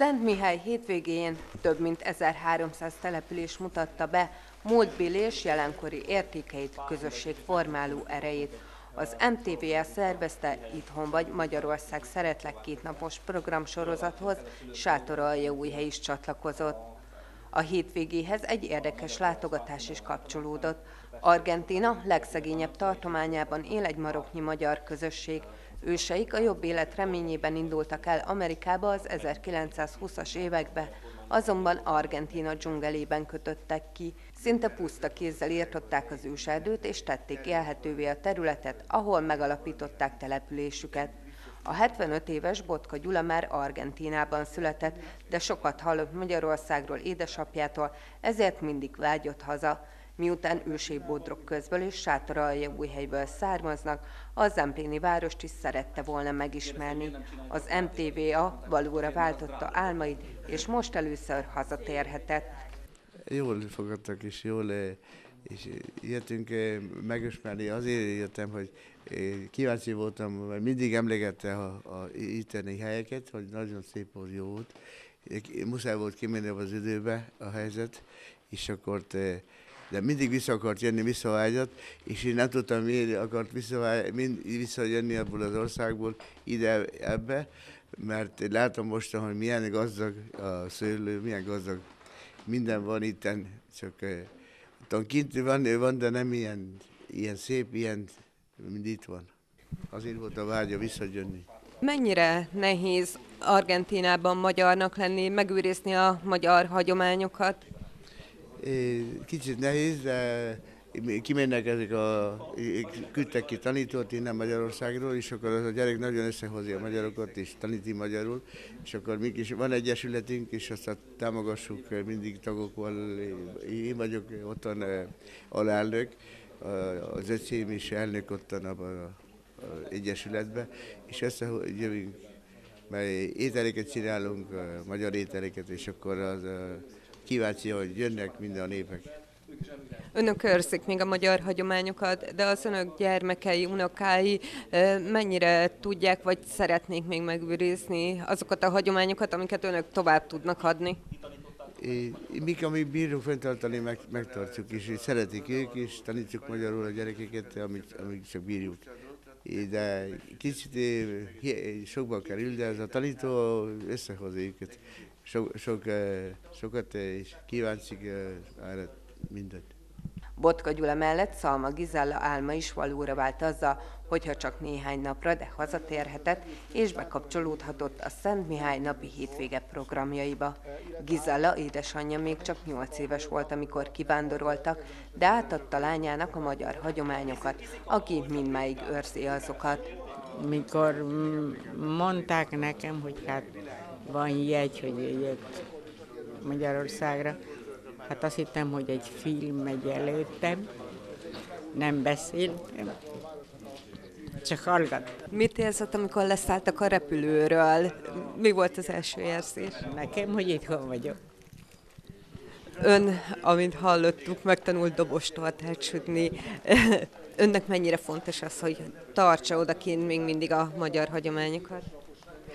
Szent Mihály hétvégén több mint 1300 település mutatta be múltbéli és jelenkori értékeit, közösség formáló erejét. Az MTVS szervezte Itthon vagy Magyarország Szeretlek kétnapos programsorozathoz újhely is csatlakozott. A hétvégéhez egy érdekes látogatás is kapcsolódott. Argentina legszegényebb tartományában él egy maroknyi magyar közösség. Őseik a jobb élet reményében indultak el Amerikába az 1920-as évekbe, azonban Argentina dzsungelében kötöttek ki. Szinte puszta kézzel írtották az őserdőt, és tették élhetővé a területet, ahol megalapították településüket. A 75 éves Botka Gyula már Argentínában született, de sokat hallott Magyarországról édesapjától, ezért mindig vágyott haza. Miután ősé Bodrog közből és újhelyből származnak, a Zempléni várost is szerette volna megismerni. Az MTVA valóra váltotta álmaid, és most először hazatérhetett. Jól fogadtak, és jól és jöttünk megismerni, azért jöttem, hogy kíváncsi voltam, mert mindig emlegette a, a itteni helyeket, hogy nagyon szép volt, jó volt. Muszáj volt kimenni az időbe a helyzet, és akkor te, de mindig vissza akart jönni, visszavágyat, és én nem tudtam, miért akart mind, visszajönni abból az országból ide ebbe, mert látom most, hogy milyen gazdag a szőlő, milyen gazdag minden van itten, csak tudom, kint van, van, de nem ilyen, ilyen szép, ilyen, mint itt van. Azért volt a vágya visszajönni. Mennyire nehéz Argentinában magyarnak lenni, megőrizni a magyar hagyományokat? Kicsit nehéz, de kimennek ezek a, küldtek ki tanítót innen Magyarországról, és akkor az a gyerek nagyon összehozja a magyarokat, és taníti magyarul, és akkor mi is van egyesületünk, és azt támogassuk mindig tagokkal. Én vagyok ottan alelnök, az öcsém is elnök ottan a egyesületbe, és összejövünk, mert ételeket csinálunk, magyar ételeket, és akkor az kíváncsi, hogy jönnek minden a népek. Önök őrzik még a magyar hagyományokat, de az önök gyermekei, unokái mennyire tudják, vagy szeretnék még megőrizni azokat a hagyományokat, amiket önök tovább tudnak adni? É, mik, amik bírunk fenntartani, meg, megtartjuk, és szeretik ők, és tanítjuk magyarul a gyerekeket, amit, amit csak bírjuk de kicsit sokba kerül, de ez a tanító összehozza őket. Sok, sok, sokat és kíváncsi erre mindent. Botka Gyula mellett Szalma Gizella álma is valóra vált azzal, hogyha csak néhány napra, de hazatérhetett, és bekapcsolódhatott a Szent Mihály napi hétvége programjaiba. Gizella édesanyja még csak 8 éves volt, amikor kivándoroltak, de átadta lányának a magyar hagyományokat, aki mindmáig őrzi azokat. Mikor mondták nekem, hogy hát van jegy, hogy jött Magyarországra, Hát azt hittem, hogy egy film megy előttem, nem beszéltem, csak hallgat. Mit érzett, amikor leszálltak a repülőről? Mi volt az első érzés? Nekem, hogy itthon vagyok. Ön, amint hallottuk, megtanult dobostoltát sütni. Önnek mennyire fontos az, hogy tartsa odakint még mindig a magyar hagyományokat?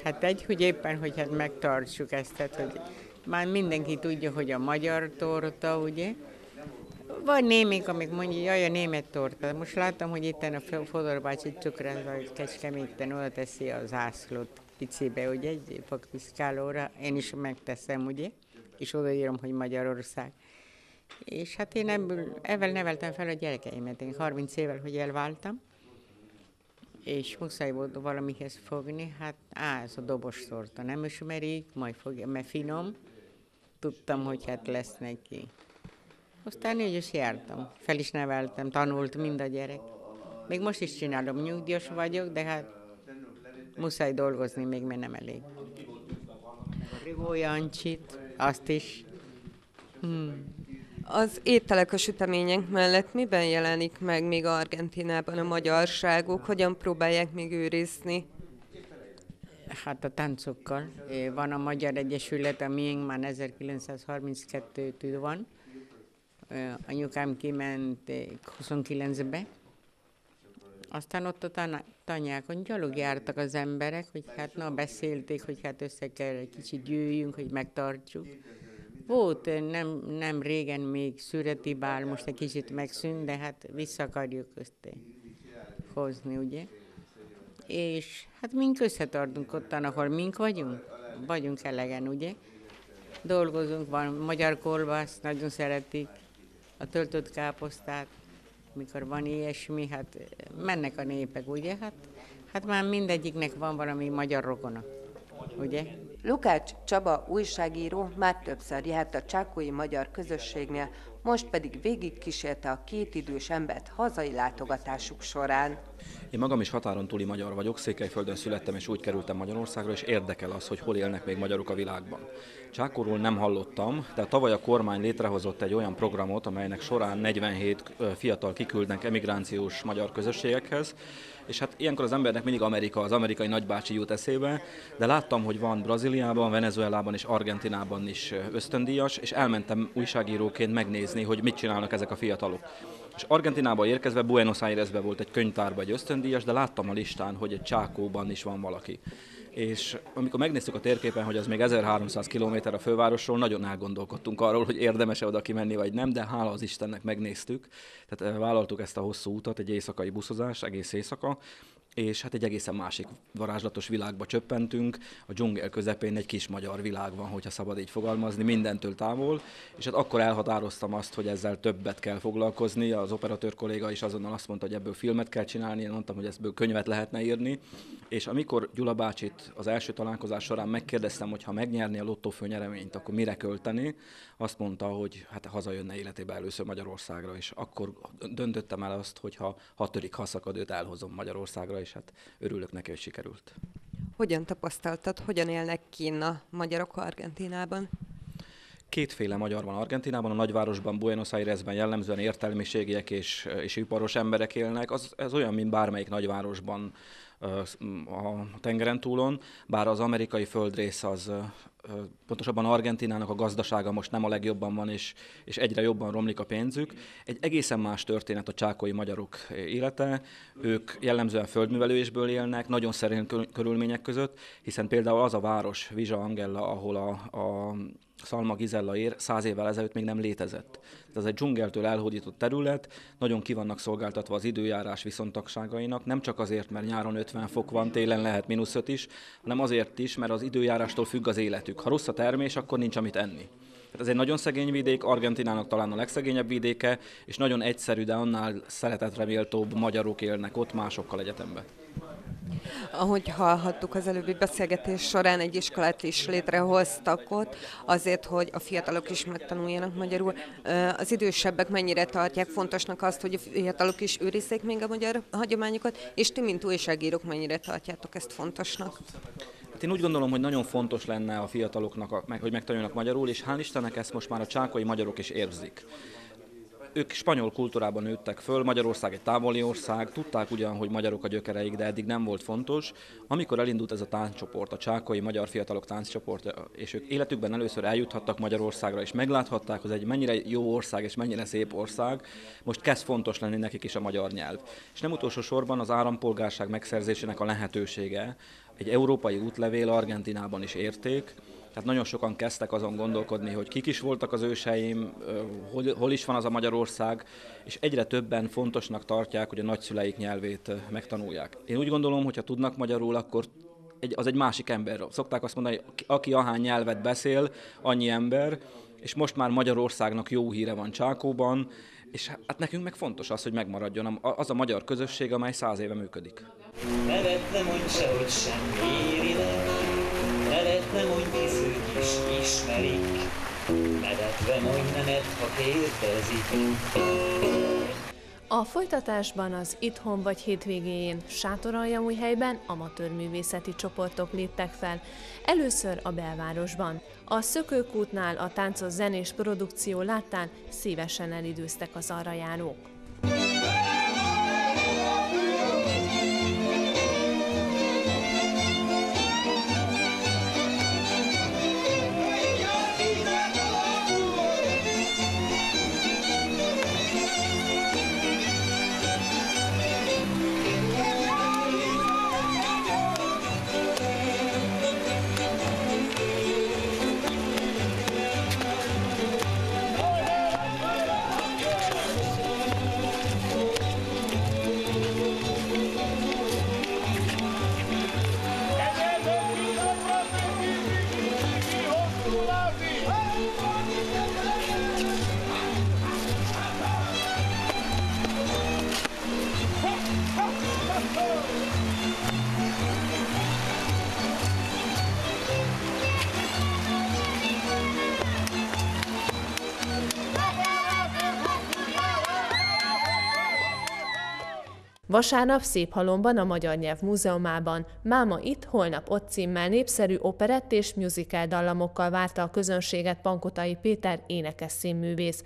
Hát egy, hogy éppen, hogy hát megtartsuk ezt, tehát, hogy már mindenki tudja, hogy a magyar torta, ugye? Van némik, amik mondja, jaj, a német torta. Most láttam, hogy itt a Fodor bácsi cukrán, vagy Kecskeméten oda teszi az zászlót picibe, ugye, egy fogpiszkálóra. Én is megteszem, ugye? És odaírom, hogy Magyarország. És hát én ebből, ebből neveltem fel a gyerekeimet. Én 30 évvel, hogy elváltam, és muszáj volt valamihez fogni, hát á, ez a dobos torta nem ismerik, majd fogja, mert finom, tudtam, hogy hát lesz neki. Aztán így is jártam, fel is neveltem, tanult mind a gyerek. Még most is csinálom, nyugdíjas vagyok, de hát muszáj dolgozni, még mert nem elég. Rigó Jancsit, azt is. Hmm. Az ételek a sütemények mellett miben jelenik meg még Argentinában a magyarságuk? Hogyan próbálják még őrizni? Hát a táncokkal. Van a Magyar Egyesület, a miénk már 1932-től van. Anyukám kiment 29-be. aztán ott a tanyákon gyalog jártak az emberek, hogy hát na beszélték, hogy hát össze kell egy kicsit gyűjjünk, hogy megtartsuk. Volt nem, nem régen még szüreti bál, most egy kicsit megszűnt, de hát vissza akarjuk ezt hozni, ugye? És hát mink összetartunk ottan, ahol mink vagyunk, vagyunk elegen, ugye? Dolgozunk, van magyar kolbász, nagyon szeretik, a töltött káposztát, mikor van ilyesmi, hát mennek a népek, ugye? Hát, hát már mindegyiknek van valami magyar rokona, ugye? Lukács Csaba újságíró már többször járt a csákói magyar közösségnél, most pedig végig kísérte a két idős embert hazai látogatásuk során. Én magam is határon túli magyar vagyok, Székelyföldön születtem, és úgy kerültem Magyarországra, és érdekel az, hogy hol élnek még magyarok a világban. Csákorról nem hallottam, de tavaly a kormány létrehozott egy olyan programot, amelynek során 47 fiatal kiküldnek emigrációs magyar közösségekhez, és hát ilyenkor az embernek mindig Amerika, az amerikai nagybácsi jut eszébe, de láttam, hogy van Brazíliában, Venezuelában és Argentinában is ösztöndíjas, és elmentem újságíróként megnézni, hogy mit csinálnak ezek a fiatalok. És Argentinába érkezve Buenos Airesbe volt egy könyvtárba egy ösztöndíjas, de láttam a listán, hogy egy Csákóban is van valaki és amikor megnéztük a térképen, hogy az még 1300 km a fővárosról, nagyon elgondolkodtunk arról, hogy érdemes-e oda kimenni, vagy nem, de hála az Istennek megnéztük. Tehát eh, vállaltuk ezt a hosszú utat, egy éjszakai buszozás, egész éjszaka, és hát egy egészen másik varázslatos világba csöppentünk. A dzsungel közepén egy kis magyar világ van, hogyha szabad így fogalmazni, mindentől távol, és hát akkor elhatároztam azt, hogy ezzel többet kell foglalkozni. Az operatőr kolléga is azonnal azt mondta, hogy ebből filmet kell csinálni, én mondtam, hogy ebből könyvet lehetne írni, és amikor Gyula bácsit az első találkozás során megkérdeztem, hogy ha megnyerni a lottó főnyereményt, akkor mire költeni, azt mondta, hogy hát hazajönne életébe először Magyarországra, és akkor döntöttem el azt, hogy ha hatodik haszakad elhozom Magyarországra, és hát örülök neki, hogy sikerült. Hogyan tapasztaltad, hogyan élnek Kína magyarok Argentinában? Kétféle magyar van Argentinában, a nagyvárosban, Buenos Airesben jellemzően értelmiségiek és, és iparos emberek élnek. Az, ez olyan, mint bármelyik nagyvárosban a tengeren túlon, bár az amerikai földrész az pontosabban Argentinának a gazdasága most nem a legjobban van, és, és egyre jobban romlik a pénzük. Egy egészen más történet a csákói magyarok élete. Ők jellemzően földművelésből élnek, nagyon szerint körülmények között, hiszen például az a város, Vizsa Angella, ahol a, a Szalma Gizella ér, száz évvel ezelőtt még nem létezett. Ez egy dzsungeltől elhódított terület, nagyon ki vannak szolgáltatva az időjárás viszontagságainak, nem csak azért, mert nyáron 50 fok van, télen lehet mínusz 5 is, hanem azért is, mert az időjárástól függ az életük. Ha rossz a termés, akkor nincs amit enni. Ez egy nagyon szegény vidék, Argentinának talán a legszegényebb vidéke, és nagyon egyszerű, de annál szeretetre magyarok élnek ott másokkal egyetemben. Ahogy hallhattuk az előbbi beszélgetés során, egy iskolát is létrehoztak ott, azért, hogy a fiatalok is megtanuljanak magyarul. Az idősebbek mennyire tartják fontosnak azt, hogy a fiatalok is őrizzék még a magyar hagyományokat, és ti, mint újságírók, mennyire tartjátok ezt fontosnak? Hát én úgy gondolom, hogy nagyon fontos lenne a fiataloknak, hogy megtanuljanak magyarul, és hál' Istennek ezt most már a csákai magyarok is érzik ők spanyol kultúrában nőttek föl, Magyarország egy távoli ország, tudták ugyan, hogy magyarok a gyökereik, de eddig nem volt fontos. Amikor elindult ez a tánccsoport, a Csákai Magyar Fiatalok Tánccsoport, és ők életükben először eljuthattak Magyarországra, és megláthatták, hogy egy mennyire jó ország és mennyire szép ország, most kezd fontos lenni nekik is a magyar nyelv. És nem utolsó sorban az állampolgárság megszerzésének a lehetősége, egy európai útlevél Argentinában is érték, tehát nagyon sokan kezdtek azon gondolkodni, hogy kik is voltak az őseim, hol, hol is van az a Magyarország, és egyre többen fontosnak tartják, hogy a nagyszüleik nyelvét megtanulják. Én úgy gondolom, hogy ha tudnak magyarul, akkor egy, az egy másik ember. Szokták azt mondani, aki ahány nyelvet beszél, annyi ember, és most már Magyarországnak jó híre van Csákóban, és hát nekünk meg fontos az, hogy megmaradjon az a magyar közösség, amely száz éve működik. Nevet nem mondj sehogy semmi ismerik, Nevetve mondj nemet, ha kérdezik. A folytatásban az itthon vagy hétvégéjén helyben amatőr művészeti csoportok léptek fel, először a belvárosban. A Szökőkútnál a táncos zenés produkció láttán szívesen elidőztek az arra járók. Vasárnap Széphalomban, a Magyar Nyelv Múzeumában Máma itt, holnap ott címmel népszerű operett és musical dallamokkal várta a közönséget Pankotai Péter énekes színművész.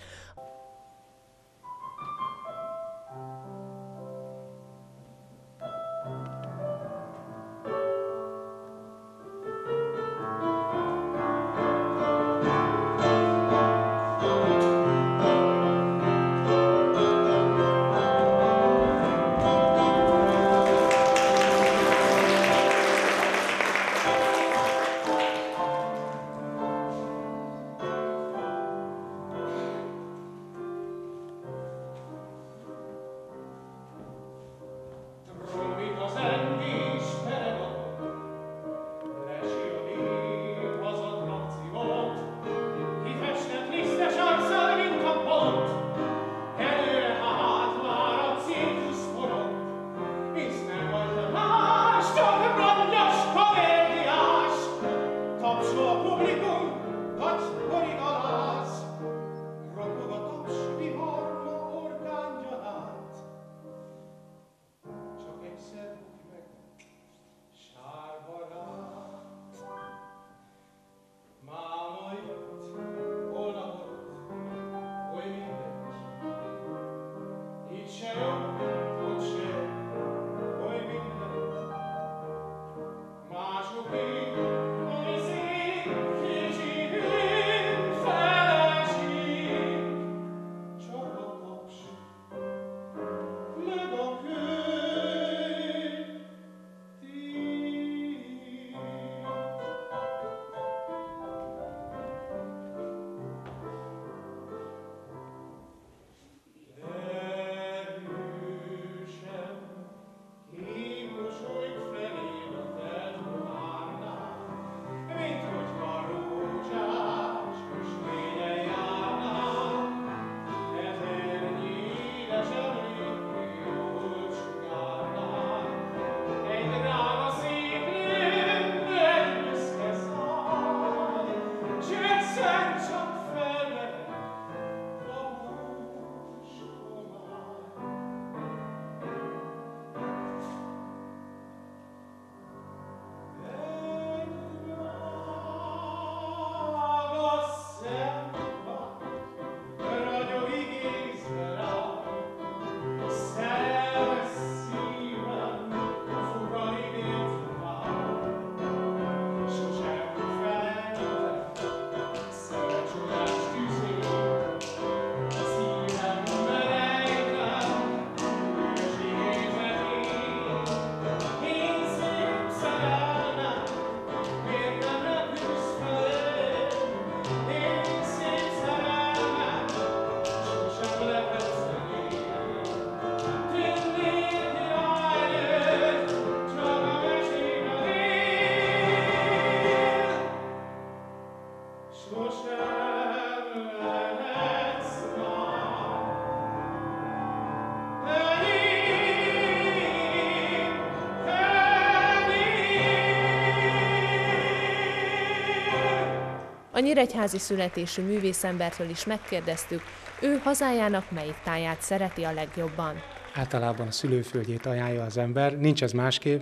A nyíregyházi születésű művészembertől is megkérdeztük, ő hazájának melyik táját szereti a legjobban. Általában a szülőföldjét ajánlja az ember, nincs ez másképp.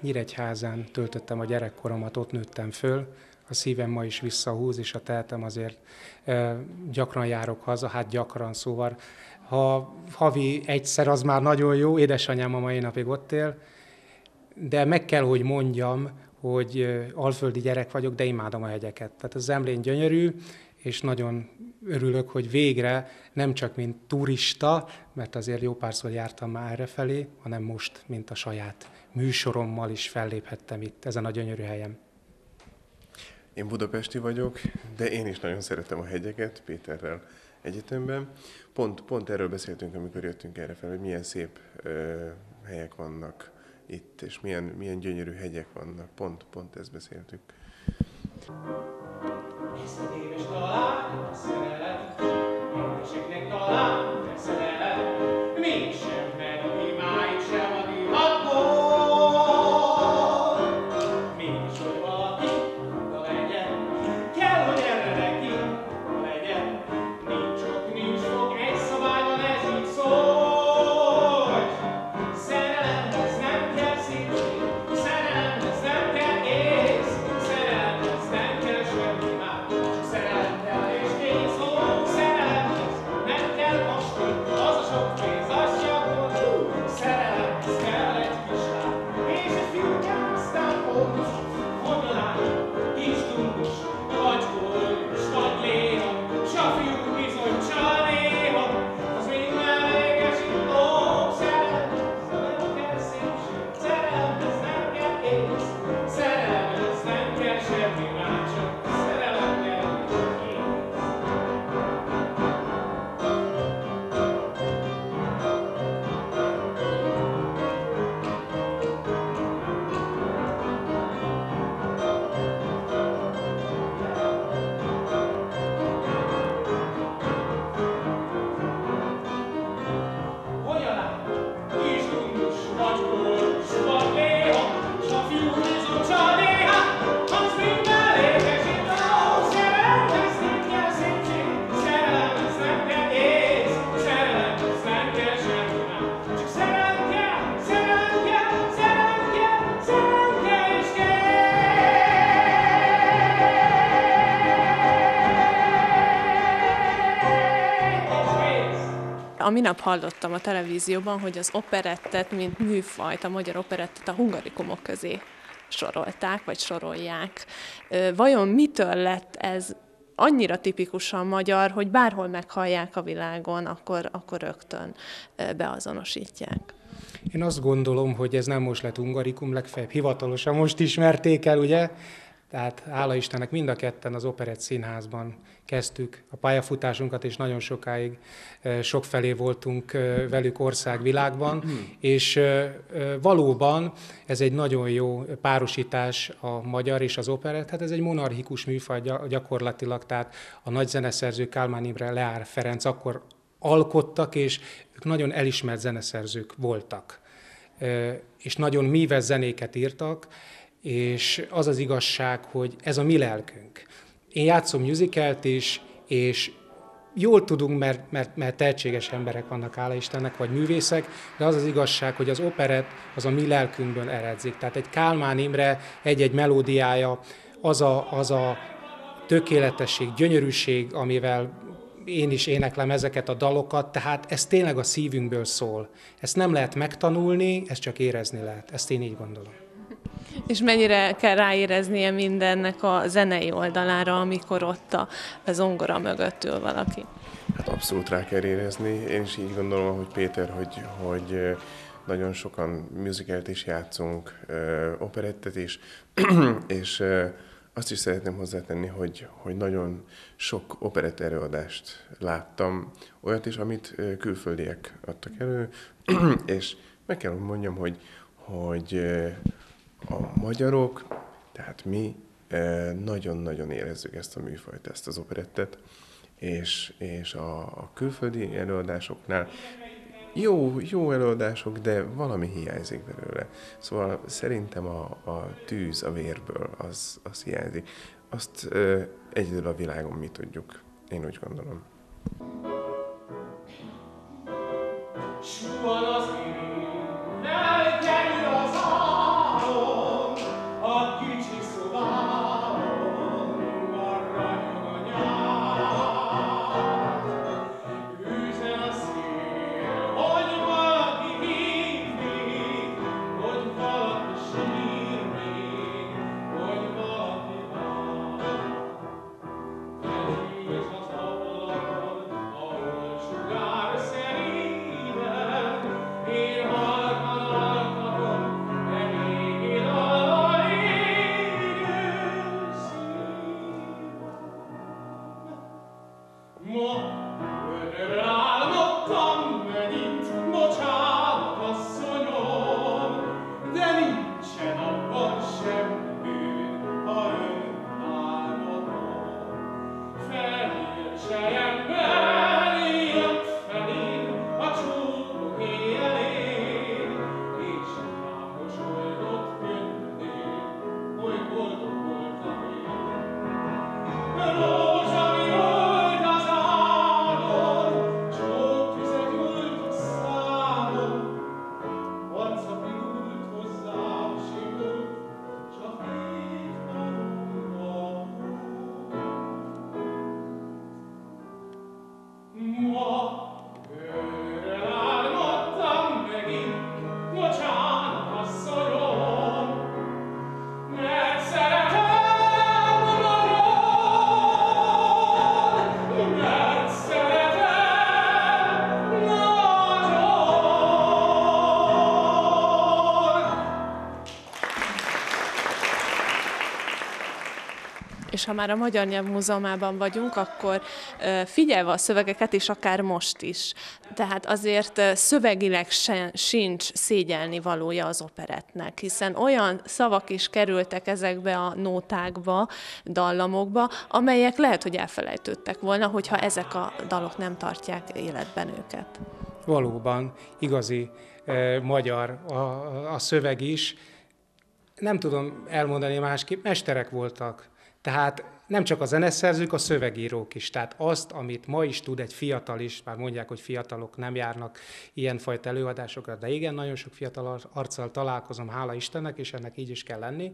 Nyíregyházán töltöttem a gyerekkoromat, ott nőttem föl, a szívem ma is visszahúz, és a tehetem azért e, gyakran járok haza, hát gyakran, szóval ha havi egyszer, az már nagyon jó, édesanyám a mai napig ott él, de meg kell, hogy mondjam, hogy alföldi gyerek vagyok, de imádom a hegyeket. Tehát a Zemlén gyönyörű, és nagyon örülök, hogy végre nem csak mint turista, mert azért jó párszor jártam már errefelé, hanem most, mint a saját műsorommal is felléphettem itt, ezen a gyönyörű helyem. Én budapesti vagyok, de én is nagyon szeretem a hegyeket Péterrel egyetemben. Pont, pont erről beszéltünk, amikor jöttünk erre fel, hogy milyen szép ö, helyek vannak itt, és milyen, milyen gyönyörű hegyek vannak. Pont, pont ezt beszéltük. Ezt a talán, a szerelem, talán, a szerelem, mégsem minap hallottam a televízióban, hogy az operettet, mint műfajt, a magyar operettet a hungarikumok közé sorolták, vagy sorolják. Vajon mitől lett ez annyira tipikusan magyar, hogy bárhol meghallják a világon, akkor, akkor rögtön beazonosítják? Én azt gondolom, hogy ez nem most lett ungarikum, legfeljebb hivatalosan most ismerték el, ugye? Tehát hála Istennek mind a ketten az Operett Színházban kezdtük a pályafutásunkat, és nagyon sokáig sokfelé voltunk velük országvilágban, és valóban ez egy nagyon jó párosítás a magyar és az operett, hát ez egy monarchikus műfaj gyakorlatilag, tehát a nagy zeneszerző Kálmán Imre, Leár Ferenc akkor alkottak, és ők nagyon elismert zeneszerzők voltak, és nagyon míves zenéket írtak, és az az igazság, hogy ez a mi lelkünk. Én játszom musicalt is, és jól tudunk, mert, mert, mert tehetséges emberek vannak, hála Istennek, vagy művészek, de az az igazság, hogy az operet az a mi lelkünkből eredzik. Tehát egy Kálmán Imre egy-egy melódiája, az a, az a tökéletesség, gyönyörűség, amivel én is éneklem ezeket a dalokat, tehát ez tényleg a szívünkből szól. Ezt nem lehet megtanulni, ezt csak érezni lehet. Ezt én így gondolom. És mennyire kell ráéreznie mindennek a zenei oldalára, amikor ott a, a zongora mögött ül valaki? Hát abszolút rá kell érezni. Én is így gondolom, hogy Péter, hogy, hogy nagyon sokan musicalt is játszunk, operettet is, és azt is szeretném hozzátenni, hogy, hogy nagyon sok operett előadást láttam, olyat is, amit külföldiek adtak elő, és meg kell mondjam, hogy, hogy a magyarok, tehát mi nagyon-nagyon érezzük ezt a műfajt, ezt az operettet, és, és a, a külföldi előadásoknál jó, jó előadások, de valami hiányzik belőle. Szóval szerintem a, a tűz a vérből, az, az hiányzik. Azt ö, egyedül a világon mi tudjuk, én úgy gondolom. az Lord. És ha már a Magyar Nyelv Múzeumában vagyunk, akkor figyelve a szövegeket, és akár most is. Tehát azért szövegileg sen, sincs szégyelni valója az operetnek, hiszen olyan szavak is kerültek ezekbe a nótákba, dallamokba, amelyek lehet, hogy elfelejtődtek volna, hogyha ezek a dalok nem tartják életben őket. Valóban, igazi eh, magyar a, a szöveg is. Nem tudom elmondani másképp, mesterek voltak tehát nem csak a zeneszerzők, a szövegírók is. Tehát azt, amit ma is tud egy fiatal is, már mondják, hogy fiatalok nem járnak ilyenfajta előadásokra, de igen, nagyon sok fiatal arccal találkozom, hála Istennek, és ennek így is kell lenni.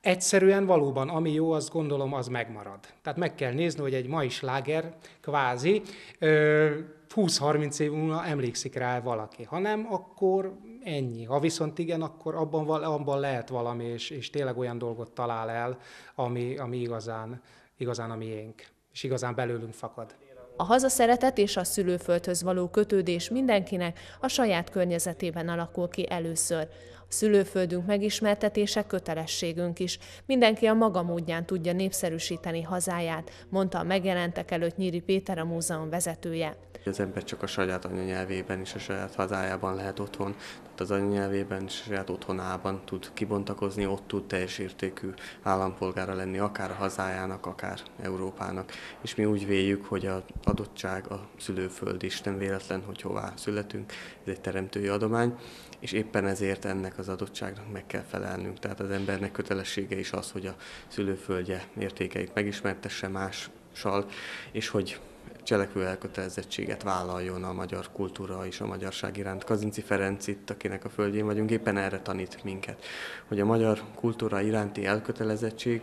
Egyszerűen valóban, ami jó, azt gondolom, az megmarad. Tehát meg kell nézni, hogy egy mai sláger, kvázi, ö, 20-30 év múlva emlékszik rá valaki. Ha nem, akkor ennyi. Ha viszont igen, akkor abban, abban lehet valami, és, és tényleg olyan dolgot talál el, ami, ami igazán, igazán a miénk, és igazán belőlünk fakad. A hazaszeretet és a szülőföldhöz való kötődés mindenkinek a saját környezetében alakul ki először. A szülőföldünk megismertetése kötelességünk is. Mindenki a maga módján tudja népszerűsíteni hazáját, mondta a megjelentek előtt Nyíri Péter, a múzeum vezetője. Az ember csak a saját anyanyelvében és a saját hazájában lehet otthon, tehát az anyanyelvében és a saját otthonában tud kibontakozni, ott tud teljes értékű állampolgára lenni, akár a hazájának, akár Európának. És mi úgy véljük, hogy az adottság a szülőföld is nem véletlen, hogy hová születünk, ez egy teremtői adomány, és éppen ezért ennek az adottságnak meg kell felelnünk. Tehát az embernek kötelessége is az, hogy a szülőföldje értékeit megismertesse mással, és hogy cselekvő elkötelezettséget vállaljon a magyar kultúra és a magyarság iránt. Kazinci Ferenc itt, akinek a földjén vagyunk, éppen erre tanít minket, hogy a magyar kultúra iránti elkötelezettség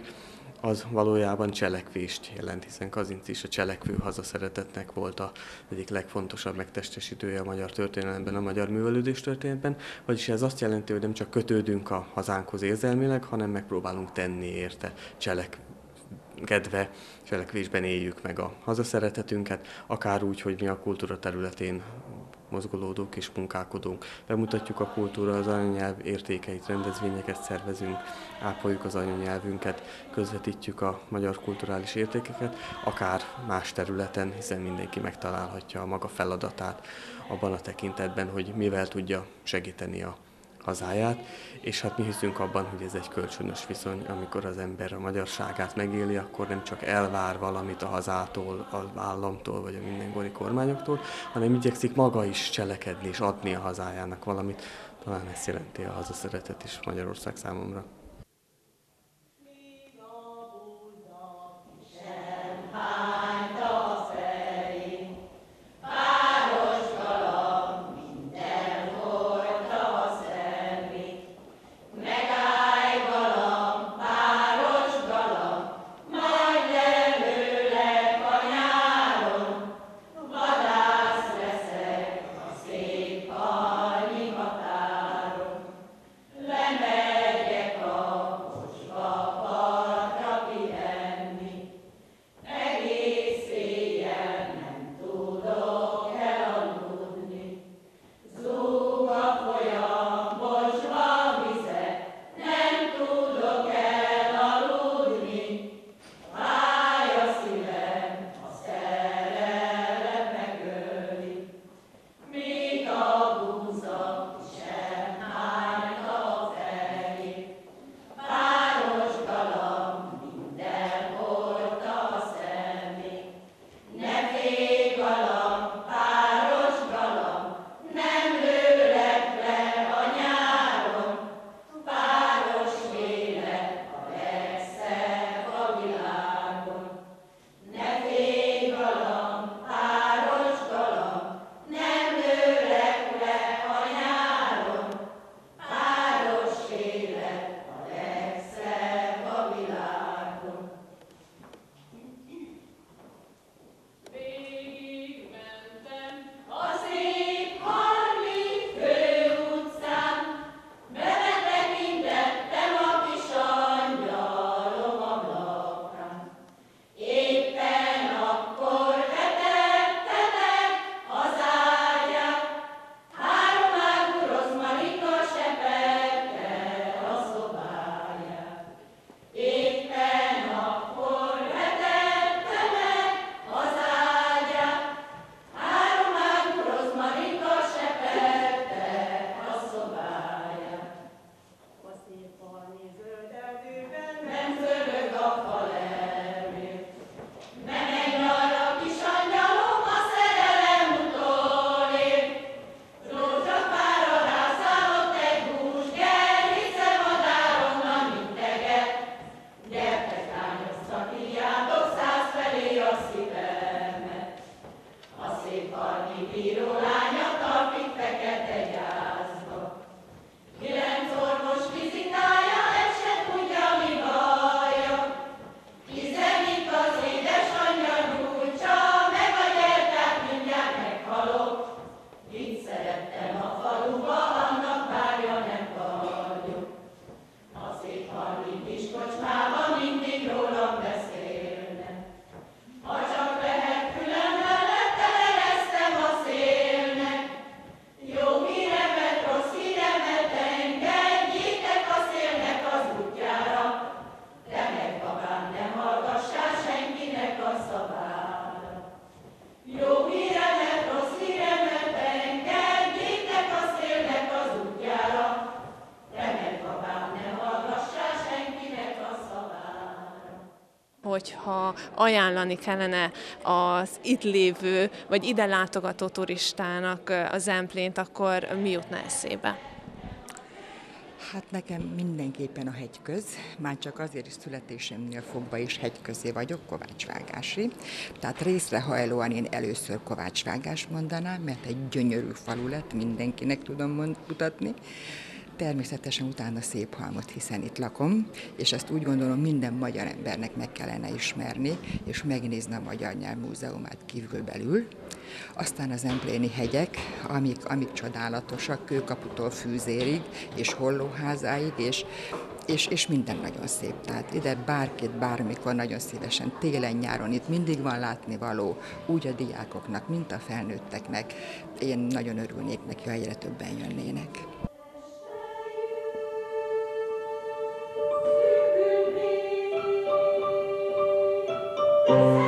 az valójában cselekvést jelent, hiszen Kazinci is a cselekvő hazaszeretetnek volt az egyik legfontosabb megtestesítője a magyar történelemben, a magyar művelődés történetben, vagyis ez azt jelenti, hogy nem csak kötődünk a hazánkhoz érzelmileg, hanem megpróbálunk tenni érte, cselek, kedve, cselekvésben éljük meg a hazaszeretetünket, akár úgy, hogy mi a kultúra területén mozgolódók és munkálkodónk. Bemutatjuk a kultúra, az anyanyelv értékeit, rendezvényeket szervezünk, ápoljuk az anyanyelvünket, közvetítjük a magyar kulturális értékeket, akár más területen, hiszen mindenki megtalálhatja a maga feladatát abban a tekintetben, hogy mivel tudja segíteni a hazáját, és hát mi hiszünk abban, hogy ez egy kölcsönös viszony, amikor az ember a magyarságát megéli, akkor nem csak elvár valamit a hazától, az államtól, vagy a mindenkori kormányoktól, hanem igyekszik maga is cselekedni és adni a hazájának valamit. Talán ezt jelenti a hazaszeretet is Magyarország számomra. Hogyha ajánlani kellene az itt lévő, vagy ide látogató turistának a Zemplént, akkor mi jutna eszébe? Hát nekem mindenképpen a hegyköz, már csak azért is születésemnél fogva is hegyközé vagyok, Kovácsvágási. Tehát részrehajlóan én először Kovácsvágás mondanám, mert egy gyönyörű falu lett, mindenkinek tudom mutatni természetesen utána szép halmot, hiszen itt lakom, és ezt úgy gondolom minden magyar embernek meg kellene ismerni, és megnézni a Magyar Nyelv Múzeumát kívülbelül. Aztán az empléni hegyek, amik, amik csodálatosak, kőkaputól fűzérig, és hollóházáig, és és, és minden nagyon szép. Tehát ide bárkit, bármikor nagyon szívesen, télen, nyáron itt mindig van látni való, úgy a diákoknak, mint a felnőtteknek. Én nagyon örülnék neki, ha egyre többen jönnének. Thank.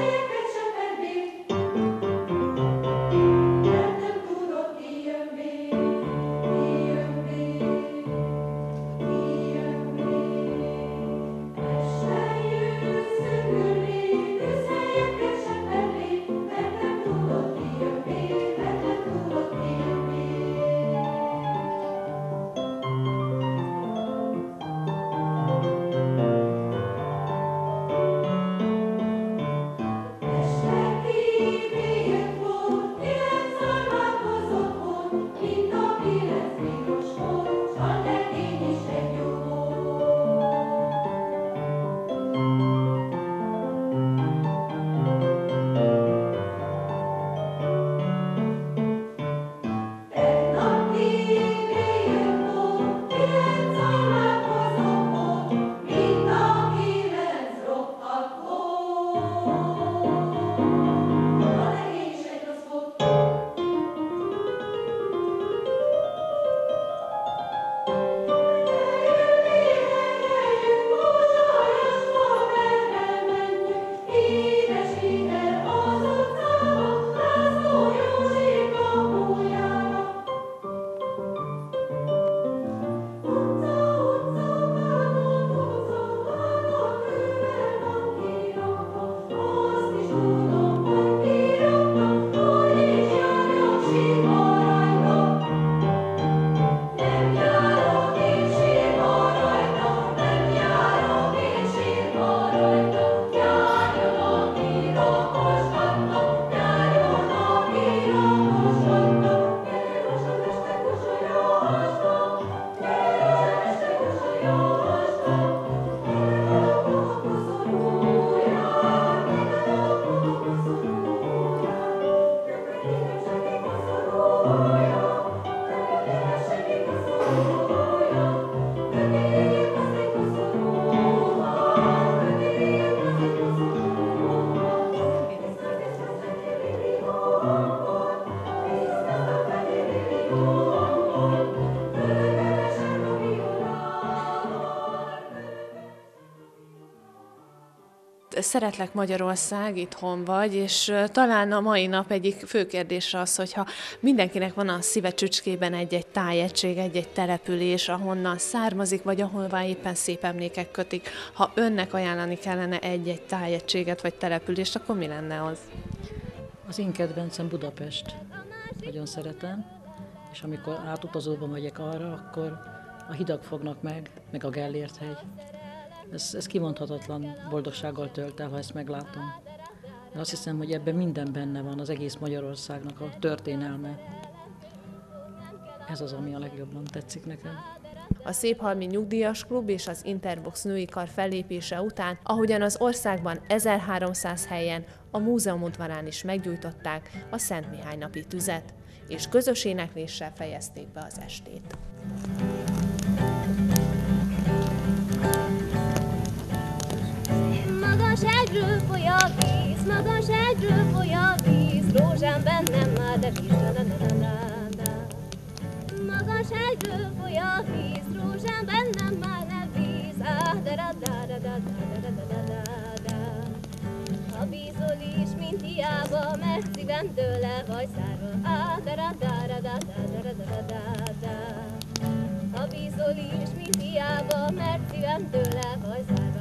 Szeretlek Magyarország, itthon vagy, és talán a mai nap egyik fő kérdés az, hogyha mindenkinek van a szíve csücskében egy-egy tájegység, egy-egy település, ahonnan származik, vagy ahová éppen szép emlékek kötik. Ha önnek ajánlani kellene egy-egy tájegységet vagy települést, akkor mi lenne az? Az én kedvencem Budapest. Nagyon szeretem, és amikor átutazóban megyek arra, akkor a hidak fognak meg, meg a Gellért hegy. Ez, ez kimondhatatlan boldogsággal tölt el, ha ezt meglátom. De azt hiszem, hogy ebben minden benne van, az egész Magyarországnak a történelme. Ez az, ami a legjobban tetszik nekem. A Széphalmi Nyugdíjas Klub és az Interbox női kar fellépése után, ahogyan az országban 1300 helyen a múzeum udvarán is meggyújtották a Szent Mihály napi tüzet, és közös énekléssel fejezték be az estét. Magasságról foly a víz, magasságról foly a víz, rózsám bennem már, de víz, da da da da da. Magasságról foly a víz, rózsám bennem már, de víz, ah, da da da da da da da da da da Ha bízol is, mint hiába, mert szívem tőle vagy szárva, ah, da da da da da da da da da da Ha bízol is, mint hiába, mert szívem tőle vagy szárva,